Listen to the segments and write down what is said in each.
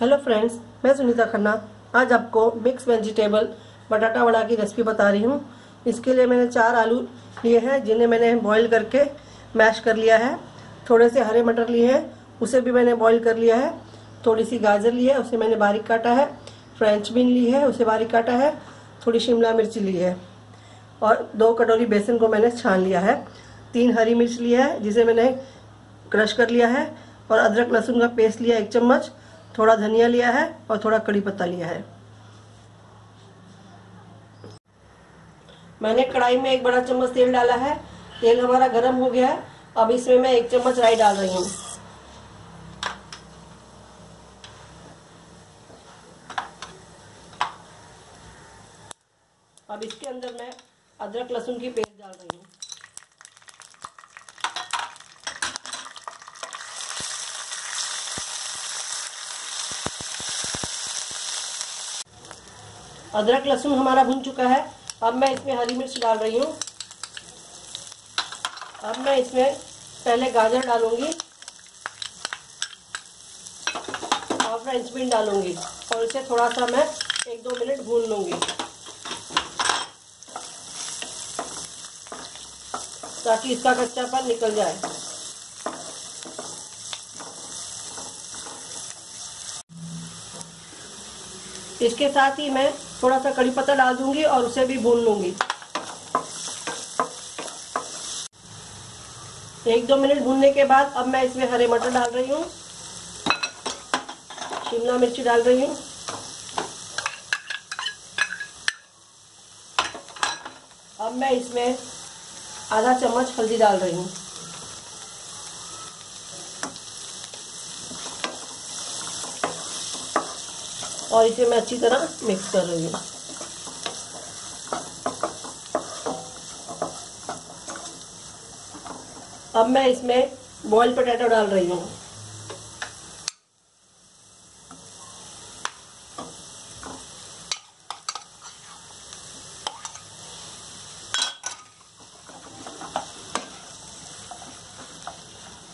Hello friends मैं सुनीता खन्ना। आज आपको मिक्स वेजिटेबल बटाटा वड़ा की रेसिपी बता रही हूँ। इसके लिए मैंने चार आलू लिए हैं, जिन्हें मैंने बॉईल करके मैश कर लिया है। थोड़े से हरे मटर लिए हैं, उसे भी मैंने बॉईल कर लिया है। थोड़ी सी गाजर ली है, उसे मैंने बारीक काटा है। फ्रेंच बीन ली है, उसे बारीक काटा है। थोड़ी शिमला मिर्च ली है। और दो कटोरी बेसन को मैंने छान लिया है। तीन हरी मिर्च लिया है, जिसे मैंने क्रश कर लिया है। और अदरक लहसुन का पेस्ट लिया एक चम्मच। थोड़ा धनिया लिया है और थोड़ा कड़ी पत्ता लिया है। मैंने कढ़ाई में एक बड़ा चम्मच तेल डाला है। तेल हमारा गर्म हो गया है। अब इसमें मैं एक चम्मच राई डाल रही हूँ। अब इसके अंदर मैं अदरक लहसुन की पेस्ट डाल रही हूँ। अदरक, लहसुन हमारा भुन चुका है। अब मैं इसमें हरी मिर्च डाल रही हूँ। अब मैं इसमें पहले गाजर डालूँगी और फ्रेंच बीन डालूँगी और इसे थोड़ा सा मैं एक दो मिनट भून लूँगी। ताकि इसका कच्चापन निकल जाए। इसके साथ ही मैं थोड़ा सा कड़ी पत्ता डाल दूँगी और उसे भी भून लूँगी। एक दो मिनट भूनने के बाद अब मैं इसमें हरे मटर डाल रही हूँ। शिमला मिर्ची डाल रही हूँ। अब मैं इसमें आधा चम्मच हल्दी डाल रही हूँ। और इसे मैं अच्छी तरह मिक्स कर रही हूँ। अब मैं इसमें बॉइल पोटैटो डाल रही हूँ।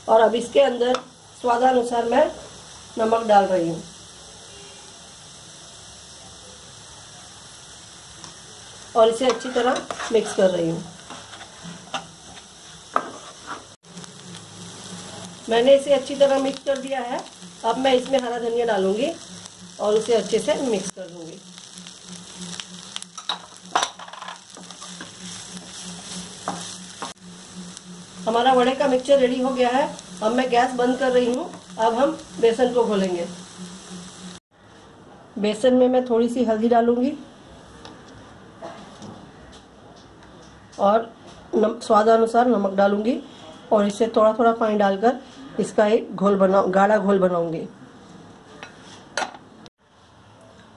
और अब इसके अंदर स्वादानुसार मैं नमक डाल रही हूँ। और इसे अच्छी तरह मिक्स कर रही हूँ। मैंने इसे अच्छी तरह मिक्स कर दिया है। अब मैं इसमें हरा धनिया डालूँगी और उसे अच्छे से मिक्स कर दूँगी। हमारा वड़े का मिक्सचर रेडी हो गया है। अब मैं गैस बंद कर रही हूँ। अब हम बेसन को घोलेंगे। बेसन में मैं थोड़ी सी हल्दी डालूँगी। और स्वादानुसार नमक डालूँगी और इसे थोड़ा थोड़ा पानी डालकर इसका एक घोल बना गाढ़ा घोल बनाऊँगी।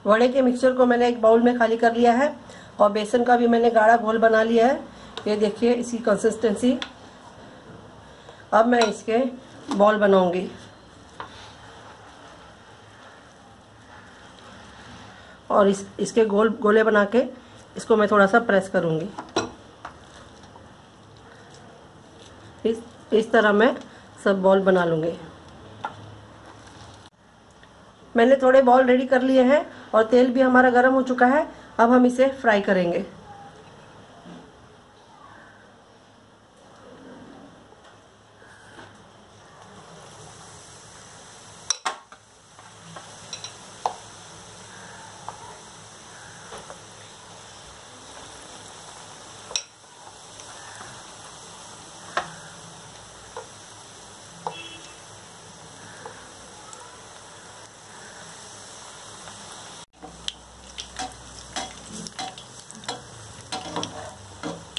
वड़े के मिक्सचर को मैंने एक बाउल में खाली कर लिया है और बेसन का भी मैंने गाढ़ा घोल बना लिया है। ये देखिए, इसकी कंसिस्टेंसी अब मैं इसके बॉल बनाऊँगी। और इस, इसके गोल, गोले बना के इसको मैं थोड़ा सा प्रेस करूँगी। इस इस तरह मैं सब बॉल बना लूँगी। मैंने थोड़े बॉल रेडी कर लिए हैं और तेल भी हमारा गर्म हो चुका है, अब हम इसे फ्राई करेंगे।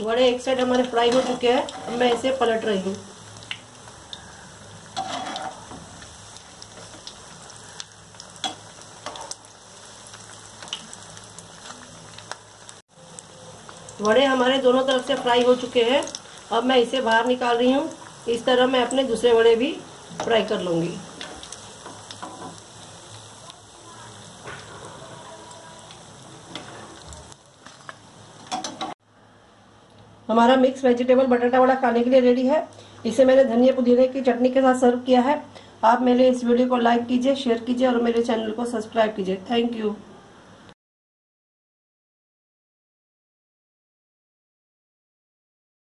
वड़े एक साइड हमारे फ्राई हो चुके हैं, अब मैं इसे पलट रही हूँ। वड़े हमारे दोनों तरफ़ से फ्राई हो चुके हैं, अब मैं इसे बाहर निकाल रही हूँ। इस तरह मैं अपने दूसरे वड़े भी फ्राई कर लूँगी। हमारा मिक्स वेजिटेबल बटाटा वड़ा खाने के लिए रेडी है। इसे मैंने धनिया पुदीने की चटनी के साथ सर्व किया है। आप मेरे इस वीडियो को लाइक कीजिए शेयर कीजिए और मेरे चैनल को सब्सक्राइब कीजिए। Thank you